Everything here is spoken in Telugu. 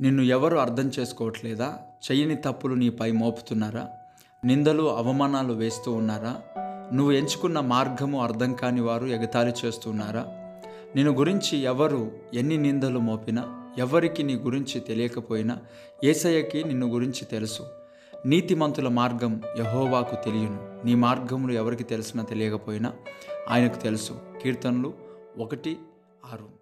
నిన్ను ఎవరు అర్థం చేసుకోవట్లేదా? చెయ్యని తప్పులు నీపై మోపుతున్నారా? నిందలు అవమానాలు వేస్తూ ఉన్నారా? నువ్వు ఎంచుకున్న మార్గము అర్థం కాని వారు ఎగతాళి చేస్తున్నారా? నిన్ను గురించి ఎవరు ఎన్ని నిందలు మోపినా ఎవరికి నీ గురించి తెలియకపోయినా ఏసయ్యకి నిన్ను గురించి తెలుసు. నీతిమంతుల మార్గం యహోవాకు తెలియను. నీ మార్గములు ఎవరికి తెలిసినా తెలియకపోయినా ఆయనకు తెలుసు. కీర్తనలు ఒకటి ఆరు.